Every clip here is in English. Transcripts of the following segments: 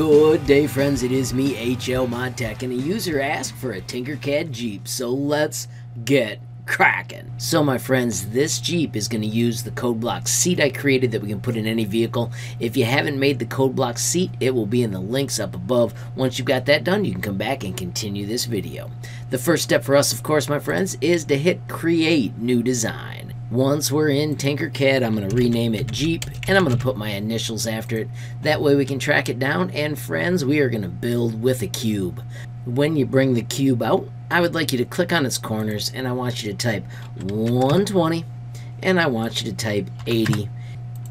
Good day friends, it is me HL ModTech and a user asked for a Tinkercad Jeep, so let's get cracking. So my friends, this Jeep is going to use the code block seat I created that we can put in any vehicle. If you haven't made the code block seat, it will be in the links up above. Once you've got that done, you can come back and continue this video. The first step for us, of course, my friends, is to hit create new design. Once we're in Tinkercad, I'm going to rename it Jeep, and I'm going to put my initials after it. That way we can track it down, and friends, we are going to build with a cube. When you bring the cube out, I would like you to click on its corners, and I want you to type 120, and I want you to type 80.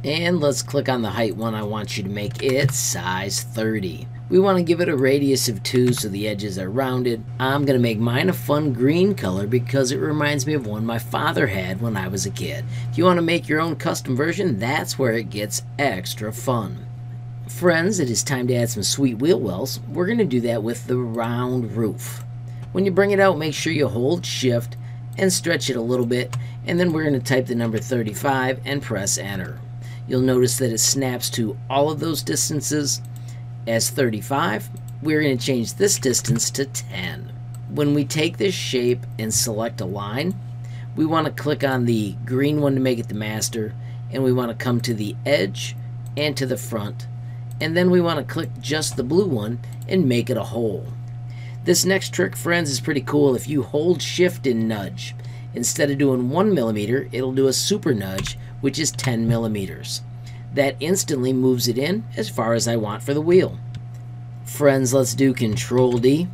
And let's click on the height one. I want you to make it size 30. We want to give it a radius of 2 so the edges are rounded. I'm going to make mine a fun green color because it reminds me of one my father had when I was a kid. If you want to make your own custom version, that's where it gets extra fun. Friends, it is time to add some sweet wheel wells. We're going to do that with the round roof. When you bring it out, make sure you hold shift and stretch it a little bit, and then we're going to type the number 35 and press enter. You'll notice that it snaps to all of those distances as 35, we're going to change this distance to 10. When we take this shape and select align, we want to click on the green one to make it the master, and we want to come to the edge and to the front, and then we want to click just the blue one and make it a hole. This next trick, friends, is pretty cool. If you hold shift and nudge, instead of doing 1 millimeter, it'll do a super nudge, which is 10 millimeters that instantly moves it in as far as I want for the wheel. Friends, let's do Control D.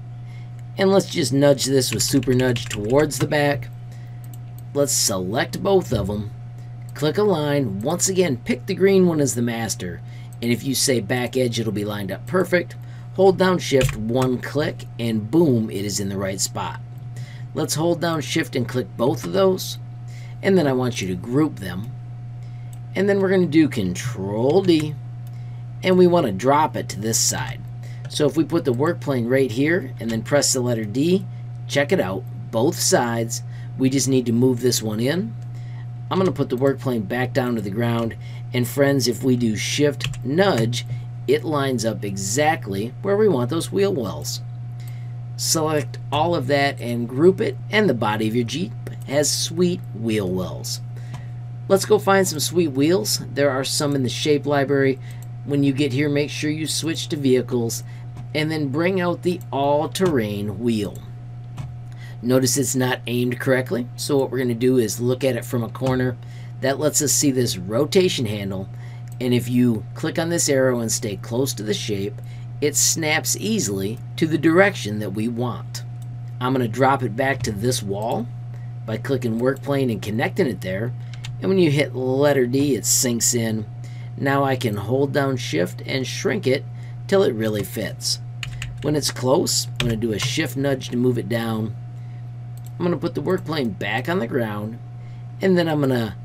And let's just nudge this with Super Nudge towards the back. Let's select both of them. Click align. Once again, pick the green one as the master. And if you say back edge, it'll be lined up perfect. Hold down Shift, one click, and boom, it is in the right spot. Let's hold down Shift and click both of those. And then I want you to group them and then we're going to do Control D and we want to drop it to this side. So if we put the work plane right here and then press the letter D, check it out, both sides, we just need to move this one in. I'm going to put the work plane back down to the ground and friends if we do shift nudge it lines up exactly where we want those wheel wells. Select all of that and group it and the body of your Jeep has sweet wheel wells. Let's go find some sweet wheels. There are some in the shape library. When you get here, make sure you switch to vehicles and then bring out the all-terrain wheel. Notice it's not aimed correctly, so what we're going to do is look at it from a corner. That lets us see this rotation handle, and if you click on this arrow and stay close to the shape, it snaps easily to the direction that we want. I'm going to drop it back to this wall by clicking work plane and connecting it there, and when you hit letter D it sinks in. Now I can hold down shift and shrink it till it really fits. When it's close, I'm going to do a shift nudge to move it down. I'm going to put the work plane back on the ground and then I'm going to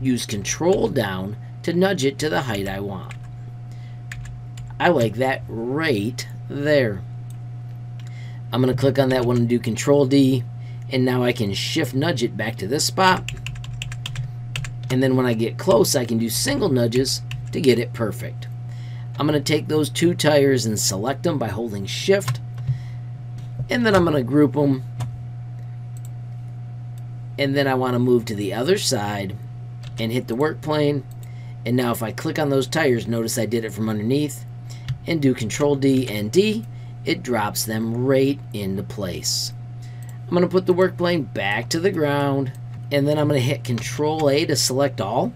use control down to nudge it to the height I want. I like that right there. I'm going to click on that one and do control D and now I can shift nudge it back to this spot and then when I get close, I can do single nudges to get it perfect. I'm going to take those two tires and select them by holding shift. And then I'm going to group them. And then I want to move to the other side and hit the work plane. And now if I click on those tires, notice I did it from underneath. And do Control D and D, it drops them right into place. I'm going to put the work plane back to the ground and then I'm going to hit Control A to select all.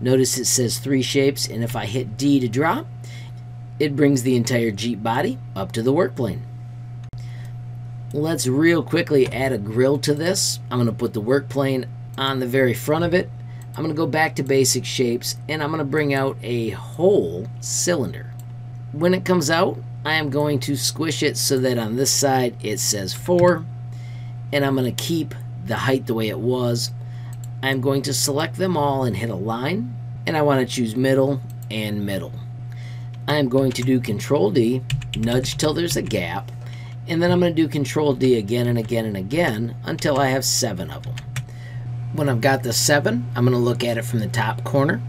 Notice it says three shapes, and if I hit D to drop, it brings the entire Jeep body up to the work plane. Let's real quickly add a grill to this. I'm going to put the work plane on the very front of it. I'm going to go back to basic shapes, and I'm going to bring out a hole cylinder. When it comes out, I am going to squish it so that on this side it says 4, and I'm going to keep the height the way it was. I'm going to select them all and hit align, and I want to choose middle and middle. I'm going to do Control D, nudge till there's a gap, and then I'm going to do Control D again and again and again until I have seven of them. When I've got the seven, I'm going to look at it from the top corner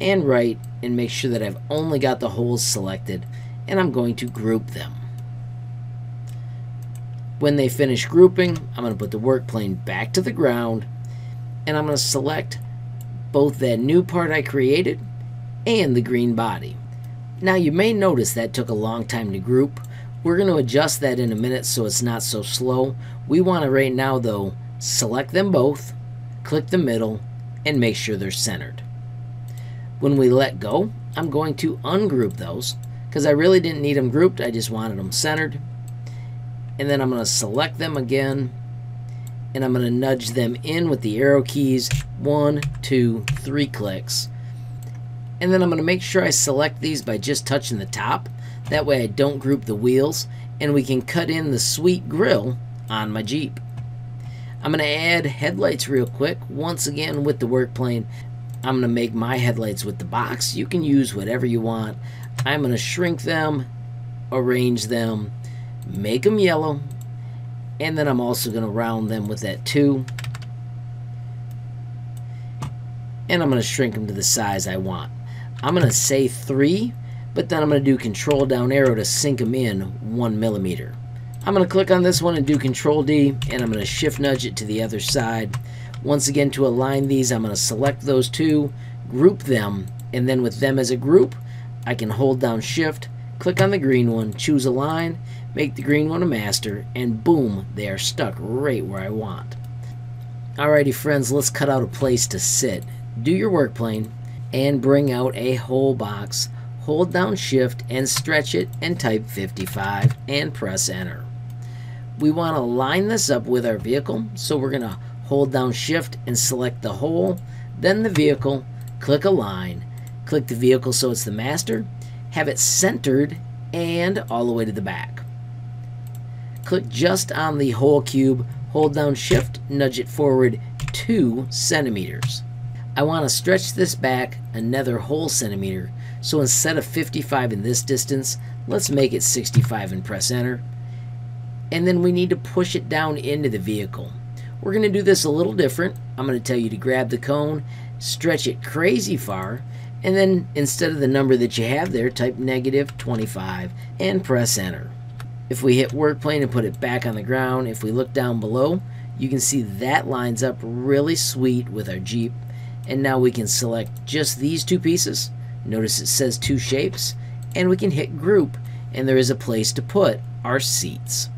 and right and make sure that I've only got the holes selected and I'm going to group them. When they finish grouping, I'm going to put the work plane back to the ground and I'm going to select both that new part I created and the green body. Now you may notice that took a long time to group. We're going to adjust that in a minute so it's not so slow. We want to right now though select them both, click the middle, and make sure they're centered. When we let go, I'm going to ungroup those because I really didn't need them grouped, I just wanted them centered. And then I'm going to select them again and I'm going to nudge them in with the arrow keys one, two, three clicks. And then I'm going to make sure I select these by just touching the top. That way I don't group the wheels and we can cut in the sweet grill on my Jeep. I'm going to add headlights real quick, once again with the work plane. I'm going to make my headlights with the box. You can use whatever you want. I'm going to shrink them, arrange them, make them yellow, and then I'm also going to round them with that 2. And I'm going to shrink them to the size I want. I'm going to say 3, but then I'm going to do control down arrow to sink them in 1 millimeter. I'm going to click on this one and do control D, and I'm going to shift nudge it to the other side. Once again, to align these, I'm going to select those two, group them, and then with them as a group, I can hold down shift, click on the green one, choose align, make the green one a master, and boom, they are stuck right where I want. Alrighty friends, let's cut out a place to sit. Do your work plane, and bring out a hole box. Hold down shift and stretch it and type 55 and press enter. We want to line this up with our vehicle, so we're going to hold down shift and select the hole, then the vehicle, click align, click the vehicle so it's the master, have it centered and all the way to the back. Click just on the hole cube, hold down shift, nudge it forward 2 centimeters. I want to stretch this back another whole centimeter, so instead of 55 in this distance, let's make it 65 and press enter. And then we need to push it down into the vehicle. We're going to do this a little different. I'm going to tell you to grab the cone, stretch it crazy far, and then instead of the number that you have there, type negative 25 and press enter. If we hit work plane and put it back on the ground, if we look down below, you can see that lines up really sweet with our Jeep. And now we can select just these two pieces. Notice it says two shapes. And we can hit group and there is a place to put our seats.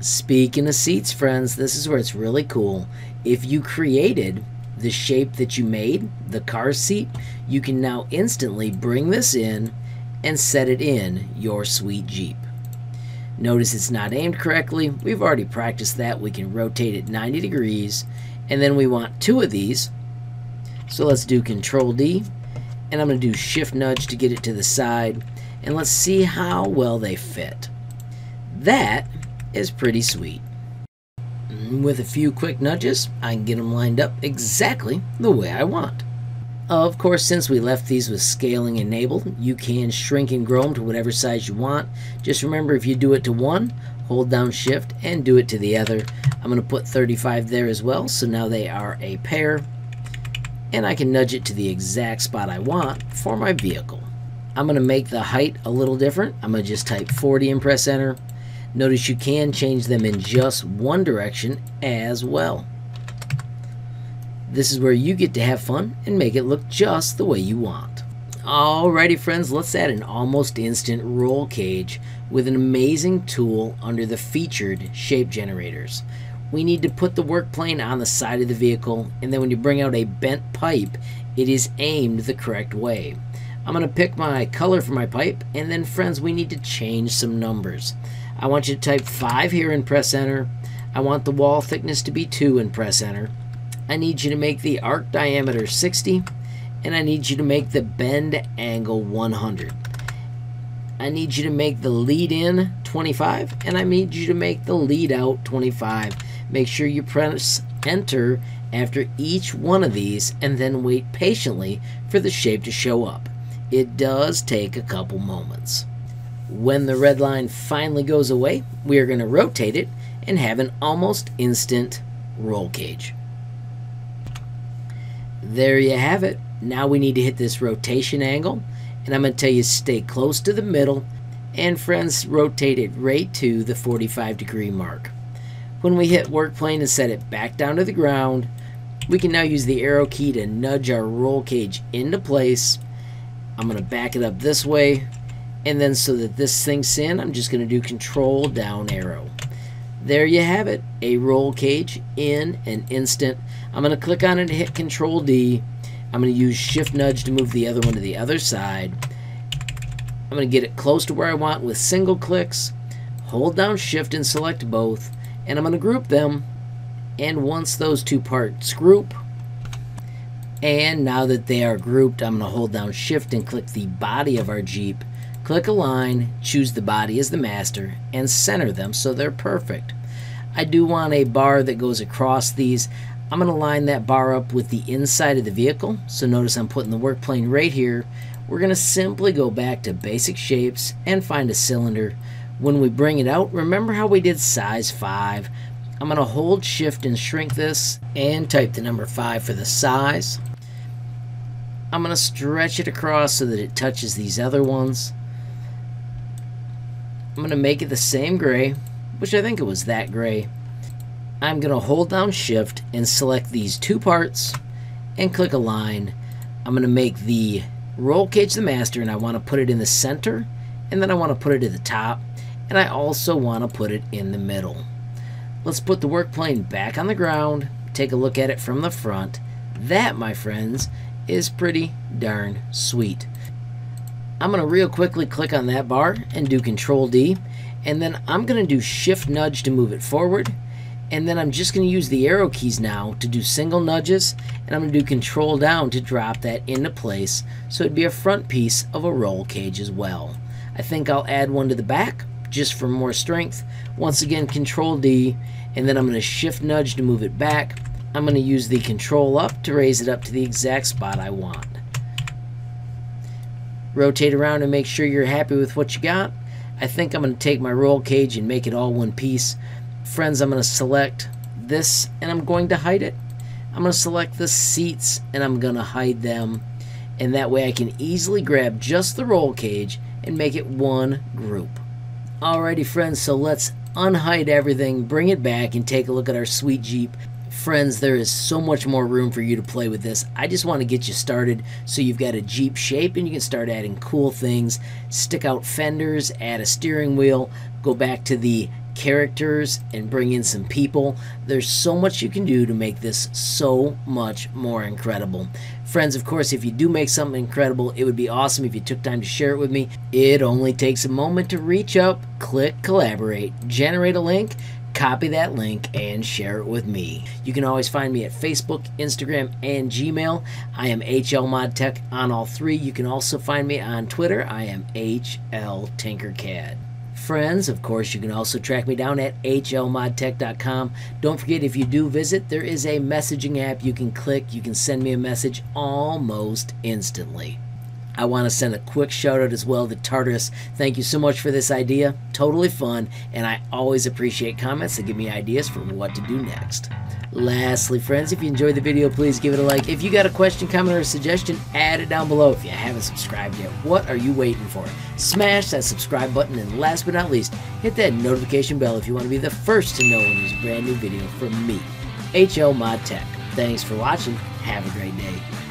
Speaking of seats, friends, this is where it's really cool. If you created the shape that you made, the car seat, you can now instantly bring this in and set it in your sweet Jeep. Notice it's not aimed correctly. We've already practiced that. We can rotate it 90 degrees. And then we want two of these. So let's do Control D. And I'm going to do Shift Nudge to get it to the side. And let's see how well they fit. That is pretty sweet. Mm, with a few quick nudges, I can get them lined up exactly the way I want. Of course, since we left these with scaling enabled, you can shrink and grow them to whatever size you want. Just remember if you do it to one, hold down shift and do it to the other. I'm going to put 35 there as well, so now they are a pair. And I can nudge it to the exact spot I want for my vehicle. I'm going to make the height a little different. I'm going to just type 40 and press enter. Notice you can change them in just one direction as well. This is where you get to have fun and make it look just the way you want. Alrighty friends, let's add an almost instant roll cage with an amazing tool under the featured shape generators. We need to put the work plane on the side of the vehicle and then when you bring out a bent pipe, it is aimed the correct way. I'm going to pick my color for my pipe and then friends we need to change some numbers. I want you to type 5 here and press enter. I want the wall thickness to be 2 and press enter. I need you to make the arc diameter 60 and I need you to make the bend angle 100. I need you to make the lead in 25 and I need you to make the lead out 25. Make sure you press enter after each one of these and then wait patiently for the shape to show up. It does take a couple moments. When the red line finally goes away, we are going to rotate it and have an almost instant roll cage. There you have it. Now we need to hit this rotation angle. And I'm going to tell you stay close to the middle and friends rotate it right to the 45 degree mark. When we hit work plane and set it back down to the ground, we can now use the arrow key to nudge our roll cage into place. I'm going to back it up this way, and then so that this sinks in, I'm just going to do control down arrow. There you have it, a roll cage in an instant. I'm going to click on it and hit control D. I'm going to use shift nudge to move the other one to the other side. I'm going to get it close to where I want with single clicks. Hold down shift and select both. And I'm going to group them. And once those two parts group, and now that they are grouped, I'm going to hold down shift and click the body of our Jeep. Click Align, choose the body as the master, and center them so they're perfect. I do want a bar that goes across these. I'm going to line that bar up with the inside of the vehicle. So notice I'm putting the work plane right here. We're going to simply go back to basic shapes and find a cylinder. When we bring it out, remember how we did size 5? I'm going to hold shift and shrink this and type the number 5 for the size. I'm going to stretch it across so that it touches these other ones. I'm going to make it the same gray, which I think it was that gray. I'm going to hold down shift and select these two parts and click align. I'm going to make the roll cage the master and I want to put it in the center and then I want to put it at the top and I also want to put it in the middle. Let's put the work plane back on the ground, take a look at it from the front. That, my friends, is pretty darn sweet. I'm going to real quickly click on that bar and do Control D. And then I'm going to do Shift Nudge to move it forward. And then I'm just going to use the arrow keys now to do single nudges. And I'm going to do Control down to drop that into place. So it'd be a front piece of a roll cage as well. I think I'll add one to the back just for more strength. Once again, Control D. And then I'm going to Shift Nudge to move it back. I'm going to use the Control up to raise it up to the exact spot I want rotate around and make sure you're happy with what you got. I think I'm going to take my roll cage and make it all one piece. Friends, I'm going to select this and I'm going to hide it. I'm going to select the seats and I'm going to hide them. And that way I can easily grab just the roll cage and make it one group. Alrighty friends, so let's unhide everything, bring it back, and take a look at our sweet Jeep Friends, there is so much more room for you to play with this. I just want to get you started so you've got a Jeep shape and you can start adding cool things. Stick out fenders, add a steering wheel, go back to the characters and bring in some people. There's so much you can do to make this so much more incredible. Friends, of course, if you do make something incredible, it would be awesome if you took time to share it with me. It only takes a moment to reach up, click collaborate, generate a link, copy that link and share it with me. You can always find me at Facebook, Instagram, and Gmail. I am HLModTech on all three. You can also find me on Twitter. I am HL Tinkercad. Friends, of course, you can also track me down at hlmodtech.com. Don't forget, if you do visit, there is a messaging app you can click. You can send me a message almost instantly. I want to send a quick shout out as well to Tarturus. Thank you so much for this idea. Totally fun, and I always appreciate comments that give me ideas for what to do next. Lastly, friends, if you enjoyed the video, please give it a like. If you got a question, comment, or a suggestion, add it down below. If you haven't subscribed yet, what are you waiting for? Smash that subscribe button, and last but not least, hit that notification bell if you want to be the first to know when there's a brand new video from me, HL Mod Tech. Thanks for watching. Have a great day.